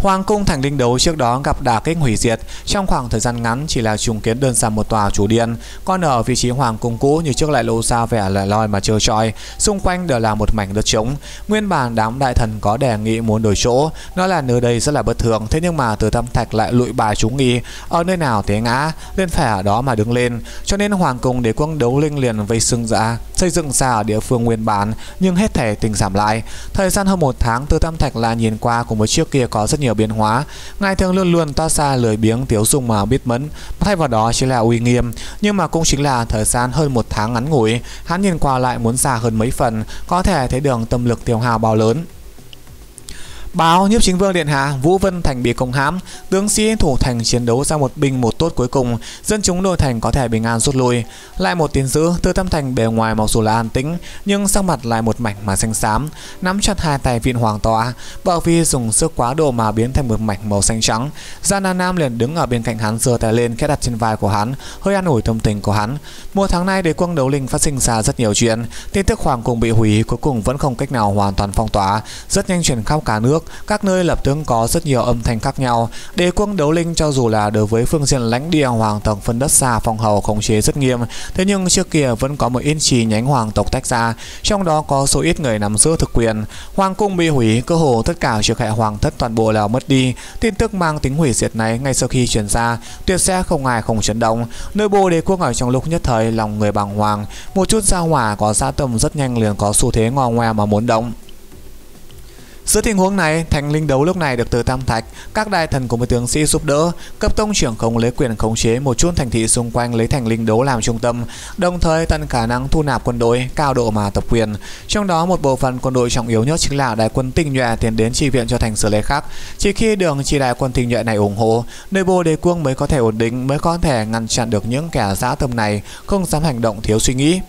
Hoàng cung thành linh đấu trước đó gặp đả kích hủy diệt, trong khoảng thời gian ngắn chỉ là trùng kiến đơn giản một tòa chủ điện, còn ở vị trí hoàng cung cũ như trước lại lộ ra vẻ lẻ loi mà trơ trọi, xung quanh đều là một mảnh đất trống. Nguyên bản đám đại thần có đề nghị muốn đổi chỗ, nó là nơi đây rất là bất thường, thế nhưng mà Từ Tâm Thạch lại lụi bài chúng nghi, ở nơi nào thế ngã, lên phải ở đó mà đứng lên, cho nên hoàng cung đế quân đấu linh liền vây xưng ra, xây dựng ra ở địa phương nguyên bản, nhưng hết thể tình giảm lại. Thời gian hơn một tháng, Từ Tâm Thạch là nhìn qua cùng với trước kia có rất nhiều biến hóa, ngài thường luôn luôn toát ra lười biếng thiếu dung mà biết mẫn, thay vào đó chỉ là uy nghiêm, nhưng mà cũng chính là thời gian hơn một tháng ngắn ngủi, hắn nhìn qua lại muốn già hơn mấy phần, có thể thấy đường tâm lực tiêu hao bao lớn. Báo nhiếp chính vương điện hạ Vũ Vân Thành bị công hãm, tướng sĩ thủ thành chiến đấu ra một binh một tốt cuối cùng, dân chúng đô thành có thể bình an rút lui. Lại một tin dữ, Từ Tâm Thành bề ngoài mặc dù là an tĩnh, nhưng sắc mặt lại một mảnh mà xanh xám, nắm chặt hai tay viện hoàng tọa, bởi vì dùng sức quá độ mà biến thành một mảnh màu xanh trắng. Gia Na Nam liền đứng ở bên cạnh hắn giơ tay lên khẽ đặt trên vai của hắn, hơi an ủi tâm tình của hắn. mùa tháng nay đế quân đấu linh phát sinh ra rất nhiều chuyện, tin tức hoàng cung bị hủy cuối cùng vẫn không cách nào hoàn toàn phong tỏa, rất nhanh truyền khắp cả nước nước, các nơi lập tướng có rất nhiều âm thanh khác nhau. Đế quân đấu linh cho dù là đối với phương diện lãnh địa hoàng tộc phân đất xa phong hầu khống chế rất nghiêm, thế nhưng trước kia vẫn có một ít chi nhánh hoàng tộc tách ra, trong đó có số ít người nắm giữ thực quyền. Hoàng cung bị hủy, cơ hồ tất cả trực hệ hoàng thất toàn bộ là mất đi. Tin tức mang tính hủy diệt này ngay sau khi truyền ra, tuyệt sẽ không ai không chấn động. Nơi bộ đế quốc ở trong lúc nhất thời lòng người bàng hoàng, một chút ra hỏa có xã tâm rất nhanh liền có xu thế ngò ngoe mà muốn động. Dưới tình huống này, thành linh đấu lúc này được từ Tam Thạch, các đại thần của một tướng sĩ giúp đỡ, cấp tông trưởng không lấy quyền khống chế một chút thành thị xung quanh lấy thành linh đấu làm trung tâm, đồng thời tận khả năng thu nạp quân đội cao độ mà tập quyền. Trong đó một bộ phận quân đội trọng yếu nhất chính là đại quân tinh nhuệ tiến đến chi viện cho thành Sở Lê Khắc. Chỉ khi đường chi đại quân tinh nhuệ này ủng hộ, nơi bộ đế quân mới có thể ổn định, mới có thể ngăn chặn được những kẻ dã tâm này không dám hành động thiếu suy nghĩ.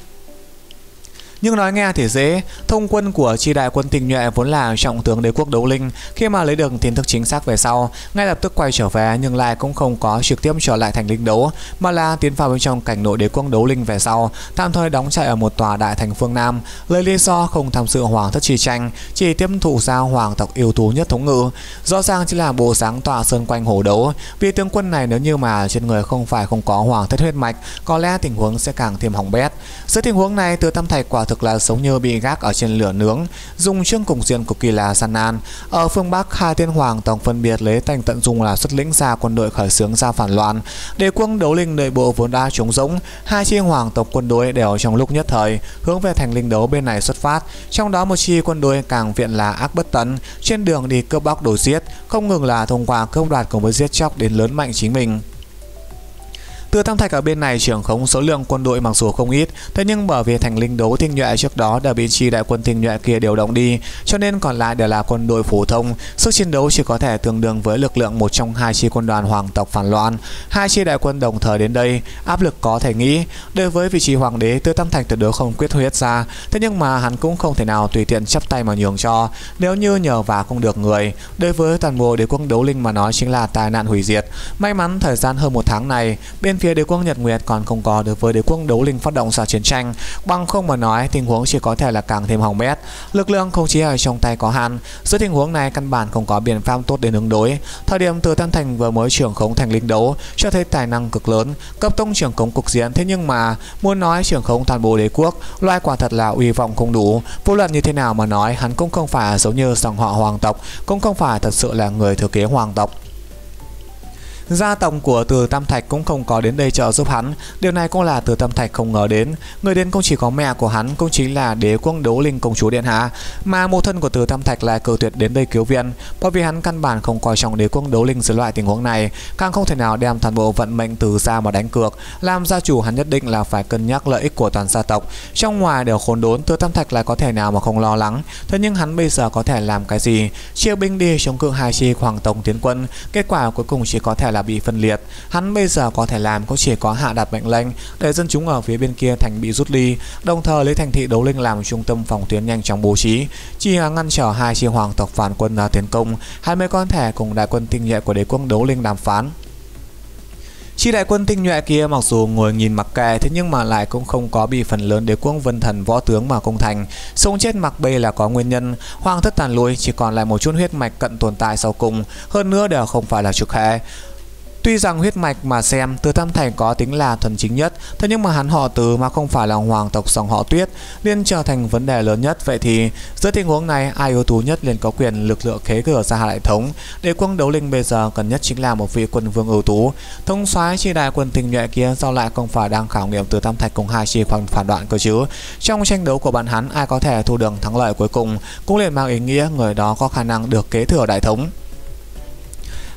Nhưng nói nghe thì dễ, thông quân của chi đại quân tình nhuệ vốn là trọng tướng đế quốc đấu linh, khi mà lấy được tin tức chính xác về sau, ngay lập tức quay trở về nhưng lại cũng không có trực tiếp trở lại thành linh đấu, mà là tiến vào bên trong cảnh nội đế quốc đấu linh về sau, tạm thời đóng chạy ở một tòa đại thành phương Nam, lấy lý do không tham dự hoàng thất chi tranh, chỉ tiếp thụ giao hoàng tộc yếu tú nhất thống ngự. Rõ ràng chỉ là bộ sáng tòa sơn quanh hồ đấu, vì tướng quân này nếu như mà trên người không phải không có hoàng thất huyết mạch, có lẽ tình huống sẽ càng thêm hỏng bét. Dưới tình huống này, từ tâm thạch quả thực là sống như bị gác ở trên lửa nướng, dùng chương cùng diện cực kỳ là gian nan. Ở phương Bắc, hai tiên hoàng tổng phân biệt lấy thành tận dung là xuất lĩnh ra quân đội khởi xướng ra phản loạn. Đế quân đấu linh nội bộ vốn đã trống rỗng, hai chi hoàng tộc quân đội đều trong lúc nhất thời hướng về thành linh đấu bên này xuất phát. Trong đó một chi quân đội càng viện là ác bất tấn, trên đường đi cướp bóc đồ giết, không ngừng là thông qua cướp đoạt cùng với giết chóc đến lớn mạnh chính mình. Từ Tam Thạch ở bên này trưởng khống số lượng quân đội mặc dù không ít, thế nhưng bởi vì thành linh đấu tinh nhuệ trước đó đã bị chi đại quân tinh nhuệ kia điều động đi, cho nên còn lại đều là quân đội phổ thông, sức chiến đấu chỉ có thể tương đương với lực lượng một trong hai chi quân đoàn hoàng tộc phản loạn. Hai chi đại quân đồng thời đến đây, áp lực có thể nghĩ, đối với vị trí hoàng đế Từ Tam Thạch tuyệt đối không quyết huyết ra, thế nhưng mà hắn cũng không thể nào tùy tiện chấp tay mà nhường cho, nếu như nhờ và không được người, đối với toàn bộ đế quốc đấu linh mà nói chính là tai nạn hủy diệt. May mắn thời gian hơn một tháng này, bên phía đế quốc Nhật Nguyệt còn không có đối với đế quốc đấu linh phát động ra chiến tranh, bằng không mà nói tình huống chỉ có thể là càng thêm hỏng bét. Lực lượng không chỉ ở trong tay có hạn, dưới tình huống này căn bản không có biện pháp tốt để ứng đối. Thời điểm từ Tam Thành vừa mới trưởng khống thành linh đấu, cho thấy tài năng cực lớn, cấp tông trưởng khống cục diện thế nhưng mà muốn nói trưởng khống toàn bộ đế quốc, loại quả thật là uy vọng không đủ. Vô luận như thế nào mà nói, hắn cũng không phải giống như dòng họ hoàng tộc, cũng không phải thật sự là người thừa kế hoàng tộc. Gia tộc của Từ Tam Thạch cũng không có đến đây trợ giúp hắn, điều này cũng là Từ Tam Thạch không ngờ đến. Người đến không chỉ có mẹ của hắn, cũng chính là Đế Quân Đấu Linh công chúa điện hạ, mà mẫu thân của Từ Tam Thạch lại cự tuyệt đến đây cứu viện, bởi vì hắn căn bản không coi trọng Đế Quân Đấu Linh dưới loại tình huống này, càng không thể nào đem toàn bộ vận mệnh từ ra mà đánh cược. Làm gia chủ hắn nhất định là phải cân nhắc lợi ích của toàn gia tộc. Trong ngoài đều khốn đốn, Từ Tam Thạch lại có thể nào mà không lo lắng. Thế nhưng hắn bây giờ có thể làm cái gì? Chia binh đi chống cự hai chi hoàng tổng tiến quân, kết quả cuối cùng chỉ có thể là bị phân liệt. Hắn bây giờ có thể làm có chỉ có hạ đặt mệnh lệnh để dân chúng ở phía bên kia thành bị rút ly, đồng thời lấy thành thị đấu linh làm trung tâm phòng tuyến nhanh chóng bố trí, chỉ ngăn trở hai chi hoàng tộc phản quân à, tiến công, hai mươi con thẻ cùng đại quân tinh nhuệ của đế quốc đấu linh đàm phán. Chi đại quân tinh nhuệ kia mặc dù ngồi nhìn mặc kệ thế nhưng mà lại cũng không có bị phần lớn đế quốc vân thần võ tướng mà công thành. Sống chết mặc bê là có nguyên nhân, hoàng thất tàn lùi chỉ còn lại một chút huyết mạch cận tồn tại sau cùng, hơn nữa đều không phải là trực hệ. Tuy rằng huyết mạch mà xem, Từ Tam Thành có tính là thuần chính nhất, Thế nhưng mà hắn họ Từ mà không phải là hoàng tộc dòng họ Tuyết, Nên trở thành vấn đề lớn nhất. Vậy thì, giữa tình huống này, ai ưu tú nhất liền có quyền lực lượng kế cửa ra hệ thống? Đế quân đấu linh bây giờ cần nhất chính là một vị quân vương ưu tú. Thông soái chi đại quân tình nhuệ kia do lại không phải đang khảo nghiệm Từ Tam Thạch cùng hai chi phần phản đoạn cơ chứ? Trong tranh đấu của bạn hắn, ai có thể thu được thắng lợi cuối cùng? Cũng liền mang ý nghĩa người đó có khả năng được kế thừa đại thống.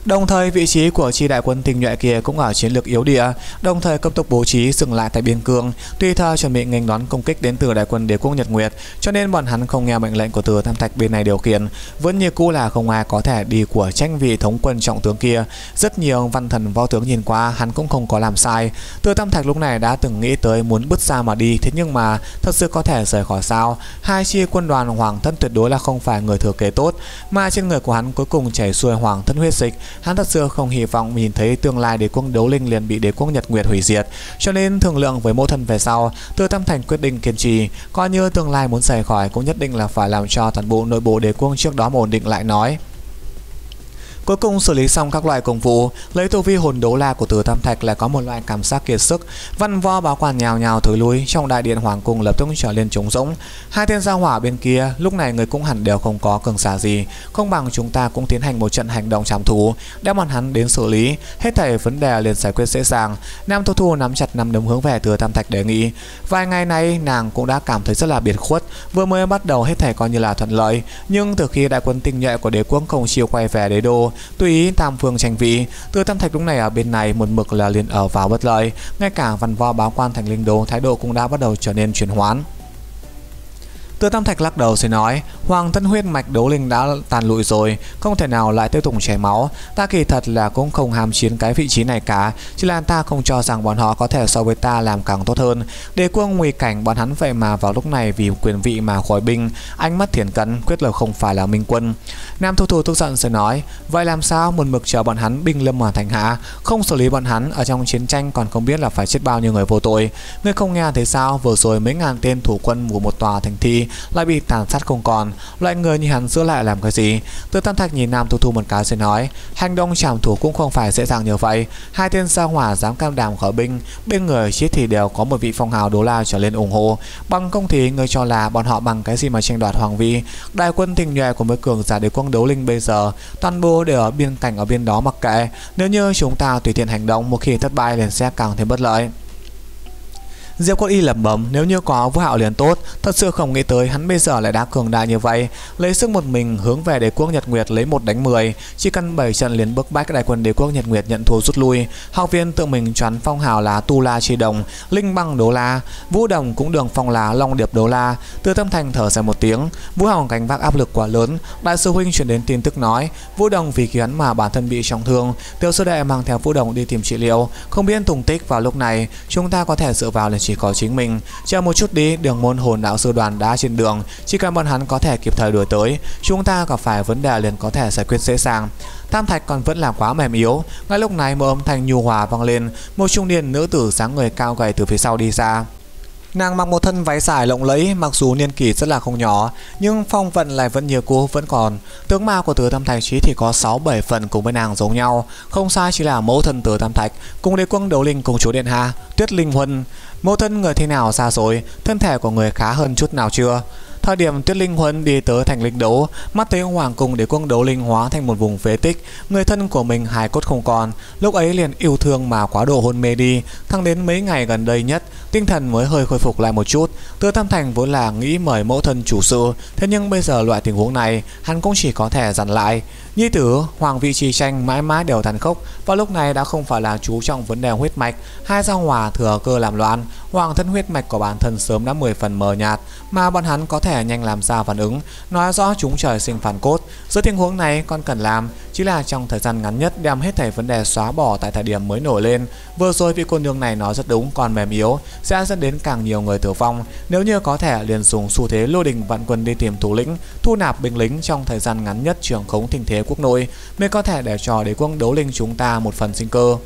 Đồng thời vị trí của chi đại quân tinh nhuệ kia cũng ở chiến lược yếu địa, đồng thời cấp tốc bố trí dừng lại tại biên cương, tuy theo chuẩn bị nghênh đón công kích đến từ đại quân đế quốc Nhật Nguyệt, cho nên bọn hắn không nghe mệnh lệnh của Từ Tam Thạch bên này điều khiển, vẫn như cũ là không ai có thể đi của tranh vị thống quân trọng tướng kia. Rất nhiều văn thần võ tướng nhìn qua, hắn cũng không có làm sai. Từ Tam Thạch lúc này đã từng nghĩ tới muốn bứt ra mà đi, thế nhưng mà thật sự có thể rời khỏi sao? Hai chi quân đoàn hoàng thân tuyệt đối là không phải người thừa kế tốt, mà trên người của hắn cuối cùng chảy xuôi hoàng thân huyết dịch Hắn thật sự không hy vọng nhìn thấy tương lai đế quốc đấu linh liền bị đế quốc Nhật Nguyệt hủy diệt, cho nên thương lượng với mẫu thân về sau, Từ Tâm Thành quyết định kiên trì, coi như tương lai muốn rời khỏi cũng nhất định là phải làm cho toàn bộ nội bộ đế quốc trước đó ổn định lại nói. Cuối cùng xử lý xong các loại công vụ, lấy tu vi hồn đấu la của Từ Tam Thạch lại có một loại cảm giác kiệt sức, văn vo báo quan nhào nhào thối lui, trong đại điện hoàng cung lập tức trở lên trống rỗng. Hai tên gia hỏa bên kia, lúc này người cũng hẳn đều không có cường giả gì, không bằng chúng ta cũng tiến hành một trận hành động trảm thú, đem bọn hắn đến xử lý, hết thảy vấn đề liền giải quyết dễ dàng. Nam Thu Thu nắm chặt nắm đấm hướng về Từ Tam Thạch đề nghị. Vài ngày nay nàng cũng đã cảm thấy rất là biệt khuất, vừa mới bắt đầu hết thảy coi như là thuận lợi, nhưng từ khi đại quân tinh nhuệ của đế quốc không chiều quay về đế đô, Tùy ý tam phương tranh vị, từ tam thạch lúc này ở bên này một mực là liền ở vào bất lợi, ngay cả văn võ báo quan thành linh đô thái độ cũng đã bắt đầu trở nên chuyển hoán. Tư Tam Thạch lắc đầu rồi nói, Hoàng thân huyết mạch đấu linh đã tàn lụi rồi, Không thể nào lại tiếp tục chảy máu. Ta kỳ thật là cũng không ham chiến cái vị trí này cả, Chỉ là ta không cho rằng bọn họ có thể so với ta làm càng tốt hơn. Đế quân nguy cảnh bọn hắn vậy mà vào lúc này Vì quyền vị mà khỏi binh Anh mắt thiền cận, quyết là không phải là minh quân. Nam Thu Thu tức giận rồi nói, Vậy làm sao một mực chờ bọn hắn binh lâm hoàn thành hạ Không xử lý bọn hắn Ở trong chiến tranh còn không biết là phải chết bao nhiêu người vô tội. Ngươi không nghe thấy sao? Vừa rồi mấy ngàn tên thủ quân của một tòa thành thị lại bị tàn sát không còn. Loại người như hắn giữ lại làm cái gì? Từ tam thạch nhìn nam thu thu một cái rồi nói, hành động trảm thủ cũng không phải dễ dàng như vậy. Hai tên sao hỏa dám cam đảm khởi binh, bên người chết thì đều có một vị phong hào đô la trở lên ủng hộ. Bằng công thì người cho là bọn họ bằng cái gì mà tranh đoạt hoàng vi? Đại quân tình nhuệ của mấy cường giả đế quân đấu linh bây giờ, toàn bộ đều ở biên cảnh ở bên đó mặc kệ. Nếu như chúng ta tùy tiện hành động, một khi thất bại, liền sẽ càng thêm bất lợi. Diệp Quốc Y lẩm bẩm nếu như có Vũ Hạo liền tốt, thật sự không nghĩ tới hắn bây giờ lại đã cường đại như vậy, lấy sức một mình hướng về đế quốc Nhật Nguyệt lấy một đánh 10, chỉ cần 7 trận liền bức bách đại quân đế quốc Nhật Nguyệt nhận thua rút lui. Học viên tự mình choán phong hào là Tu La Chi Đồng, Linh Băng Đố La, Vũ Đồng cũng đường phong là Long Điệp Đố La. Từ Tâm Thành thở dài một tiếng, Vũ Hạo gánh vác áp lực quá lớn, đại sư huynh truyền đến tin tức nói, Vũ Đồng vì khiến mà bản thân bị trọng thương, Tiêu sư đệ mang theo Vũ Đồng đi tìm trị liệu, không biết tung tích vào lúc này, chúng ta có thể dựa vào lên chỉ có chính mình. Chờ một chút đi, đường môn hồn đạo sư đoàn đã trên đường, chỉ cần bọn hắn có thể kịp thời đuổi tới, chúng ta gặp phải vấn đề liền có thể giải quyết dễ dàng. Tam Thạch còn vẫn là quá mềm yếu. Ngay lúc này một âm thanh nhu hòa vang lên, một trung niên nữ tử sáng người cao gầy từ phía sau đi ra. Nàng mặc một thân váy dài lộng lẫy, mặc dù niên kỷ rất là không nhỏ, nhưng phong vận lại vẫn nhiều cô vẫn còn. Tướng ma của Từ Tam Thạch chí thì có 6-7 phần cùng với nàng giống nhau, không sai chỉ là mẫu thân Từ Tam Thạch, cùng đế quân đấu linh cùng chúa điện hạ, Tuyết Linh Huân. Mẫu thân người thế nào xa rồi, thân thể của người khá hơn chút nào chưa? Thời điểm Tuyết Linh Huân đi tới thành linh đấu, mắt thấy ông Hoàng cùng để quân đấu linh hóa thành một vùng phế tích, người thân của mình hài cốt không còn, lúc ấy liền yêu thương mà quá độ hôn mê đi, thăng đến mấy ngày gần đây nhất, tinh thần mới hơi khôi phục lại một chút. Tư Tam Thành vốn là nghĩ mời mẫu thân chủ sự, thế nhưng bây giờ loại tình huống này, hắn cũng chỉ có thể dặn lại. Nhi tử, Hoàng vị trì tranh mãi mãi đều tàn khốc, và lúc này đã không phải là chú trọng vấn đề huyết mạch, hai giao hòa thừa cơ làm loạn, hoàng thân huyết mạch của bản thân sớm đã 10 phần mờ nhạt, mà bọn hắn có thể nhanh làm ra phản ứng, nói rõ chúng trời sinh phản cốt. Giữa tình huống này, con cần làm chỉ là trong thời gian ngắn nhất đem hết thảy vấn đề xóa bỏ tại thời điểm mới nổi lên. Vừa rồi vị cô nương này nói rất đúng, còn mềm yếu sẽ dẫn đến càng nhiều người tử vong. Nếu như có thể liền dùng xu thế lô đình vạn quân đi tìm thủ lĩnh, thu nạp binh lính trong thời gian ngắn nhất trường khống tình thế quốc nội, mới có thể để cho đế quốc đấu linh chúng ta một phần sinh cơ.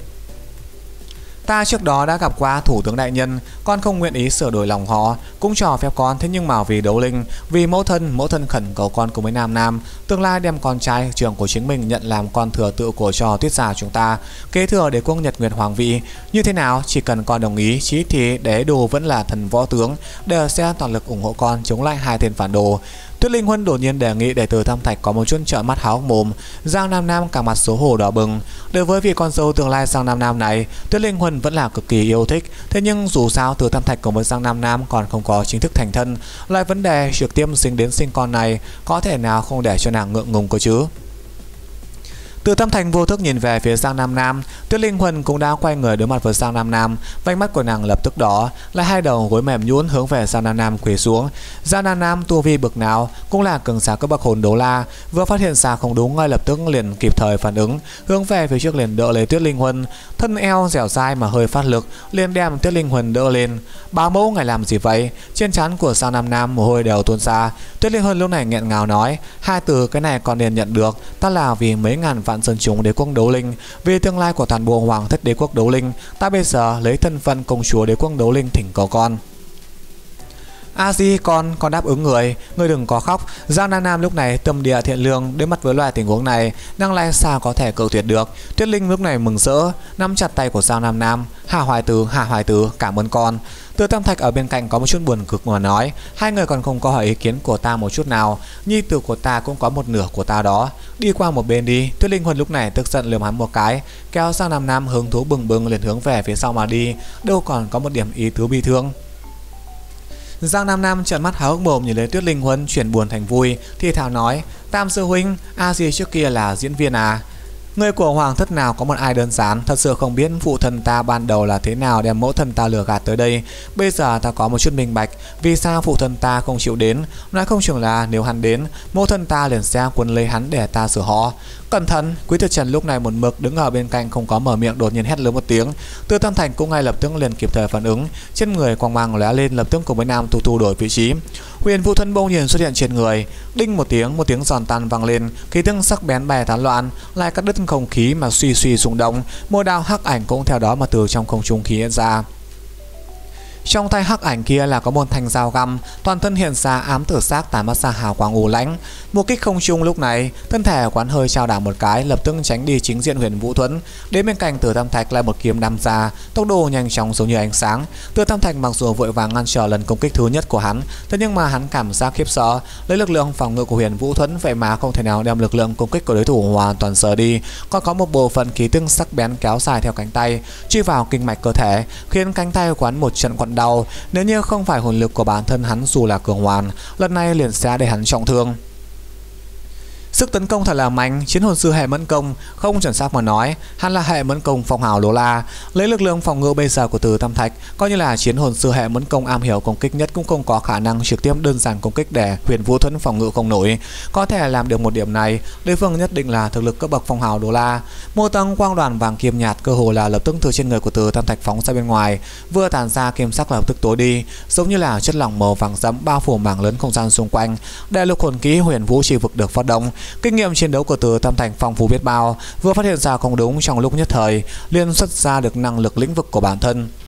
Ta trước đó đã gặp qua thủ tướng đại nhân, con không nguyện ý sửa đổi lòng họ, cũng cho phép con thế nhưng mà vì đấu linh, vì mẫu thân, mẫu thân khẩn cầu con cùng với Nam Nam, tương lai đem con trai trường của chính mình nhận làm con thừa tự của trò tuyết giả chúng ta, kế thừa để quốc Nhật Nguyệt Hoàng vị. Như thế nào, chỉ cần con đồng ý, chí thì đế đồ vẫn là thần võ tướng, đều sẽ toàn lực ủng hộ con chống lại hai tên phản đồ. Tuyết Linh Huân đột nhiên đề nghị để từ Tam Thạch có một chút trợ mắt háo mồm, Giang Nam Nam cả mặt xấu hổ đỏ bừng. Đối với vị con dâu tương lai Giang Nam Nam này, Tuyết Linh Huân vẫn là cực kỳ yêu thích. Thế nhưng dù sao từ Tam Thạch cùng với Giang Nam Nam còn không có chính thức thành thân, lại vấn đề trực tiếp sinh đến sinh con này có thể nào không để cho nàng ngượng ngùng cơ chứ? Từ Tâm Thành vô thức nhìn về phía Giang Nam Nam, Tuyết Linh Huân cũng đã quay người đối mặt với Giang Nam Nam, vành mắt của nàng lập tức đỏ, lại hai đầu gối mềm nhũn hướng về Giang Nam Nam quỳ xuống. Giang Nam Nam tu vi bực nào cũng là cường giả cấp bậc hồn đấu la, vừa phát hiện ra không đúng ngay lập tức liền kịp thời phản ứng, hướng về phía trước liền đỡ lấy Tuyết Linh Huân, thân eo dẻo dai mà hơi phát lực, liền đem Tuyết Linh Huân đỡ lên. Bá mẫu ngài làm gì vậy? Trên trán của Giang Nam Nam mồ hôi đều tuôn ra. Tuyết Linh Huân lúc này nghẹn ngào nói, hai từ cái này còn liền nhận được, ta là vì mấy ngàn vạn dân chúng đế quốc đấu linh. Vì tương lai của toàn bộ hoàng thất đế quốc đấu linh, ta bây giờ lấy thân phận công chúa đế quốc đấu linh thỉnh cầu con. A Di con con đáp ứng người Người đừng có khóc. Giang Nam Nam lúc này tâm địa thiện lương Đối mặt với loại tình huống này Năng lai sao có thể cự tuyệt được? Tuyết Linh lúc này mừng rỡ, Nắm chặt tay của Giang Nam Nam. Hà Hoài tử Hà Hoài tử cảm ơn con. Từ Tam Thạch ở bên cạnh có một chút buồn cực mà nói, Hai người còn không có hỏi ý kiến của ta một chút nào. Nhi tử của ta cũng có một nửa của ta đó. Đi qua một bên đi Tuyết Linh Huân lúc này tức giận lườm hắn một cái Kéo sang Nam Nam hứng thú bừng bừng liền hướng về phía sau mà đi Đâu còn có một điểm ý tứ bi thương Giang Nam Nam trợn mắt há hốc mồm nhìn lấy Tuyết Linh Huân chuyển buồn thành vui, thì thảo nói: "Tam sư huynh, A Di trước kia là diễn viên à?" Người của hoàng thất nào có một ai đơn giản? Thật sự không biết phụ thân ta ban đầu là thế nào Đem mẫu thân ta lừa gạt tới đây. Bây giờ ta có một chút minh bạch, Vì sao phụ thân ta không chịu đến? Nói không chừng là nếu hắn đến, Mẫu thân ta liền sẽ quân lấy hắn để ta sửa họ. Cẩn thận, Quý Tuyệt Trần lúc này một mực đứng ở bên cạnh Không có mở miệng, đột nhiên hét lớn một tiếng. Từ Tam Thành cũng ngay lập tức liền kịp thời phản ứng. Trên người quang mang lóe lên, lập tức cùng với Nam Tu Tu đổi vị trí. Huyền Vũ Thân bỗng nhiên xuất hiện trên người, đinh một tiếng, một tiếng giòn tan vang lên, khí tức sắc bén bè tán loạn, lại cắt đứt không khí mà suy suy rung động, môi đao hắc ảnh cũng theo đó mà từ trong không trung khí ra. Trong tay hắc ảnh kia là có một thanh dao găm, toàn thân hiện ra ám tử sắc tàn mắt ra hào quang u lãnh. Một kích không trung lúc này, thân thể quán hơi trao đảo một cái, lập tức tránh đi chính diện Huyền Vũ Thuẫn. Đến bên cạnh Tử Tam Thạch lại một kiếm đâm ra, tốc độ nhanh chóng giống như ánh sáng. Tử Tam Thạch mặc dù vội vàng ngăn trở lần công kích thứ nhất của hắn, thế nhưng mà hắn cảm giác khiếp sợ, lấy lực lượng phòng ngự của Huyền Vũ Thuẫn vậy mà không thể nào đem lực lượng công kích của đối thủ hoàn toàn sờ đi. Còn có một bộ phận khí tương sắc bén kéo dài theo cánh tay, truy vào kinh mạch cơ thể, khiến cánh tay quán một trận quặn đau. Nếu như không phải hồn lực của bản thân hắn dù là cường hoàn lần này liền sẽ để hắn trọng thương. Sức tấn công thật là mạnh, chiến hồn sư hệ mẫn công, không chuẩn xác mà nói, hắn là hệ mẫn công phong hào lô la, lấy lực lượng phòng ngự bây giờ của Từ Tam Thạch, coi như là chiến hồn sư hệ mẫn công am hiểu công kích nhất cũng không có khả năng trực tiếp đơn giản công kích để huyền vũ thuẫn phòng ngự không nổi. Có thể làm được một điểm này, đối phương nhất định là thực lực cấp bậc phong hào đô la. Mô tăng quang đoàn vàng kim nhạt cơ hồ là lập tức từ trên người của Từ Tam Thạch phóng ra bên ngoài, vừa tàn ra kim sắc lập tức tối đi, giống như là chất lỏng màu vàng sẫm bao phủ mảng lớn không gian xung quanh. Đại lục hồn ký huyền vũ chi vực được phát động, Kinh nghiệm chiến đấu của Từ Tam Thành phong phú biết bao, vừa phát hiện ra không đúng trong lúc nhất thời, liên xuất ra được năng lực lĩnh vực của bản thân.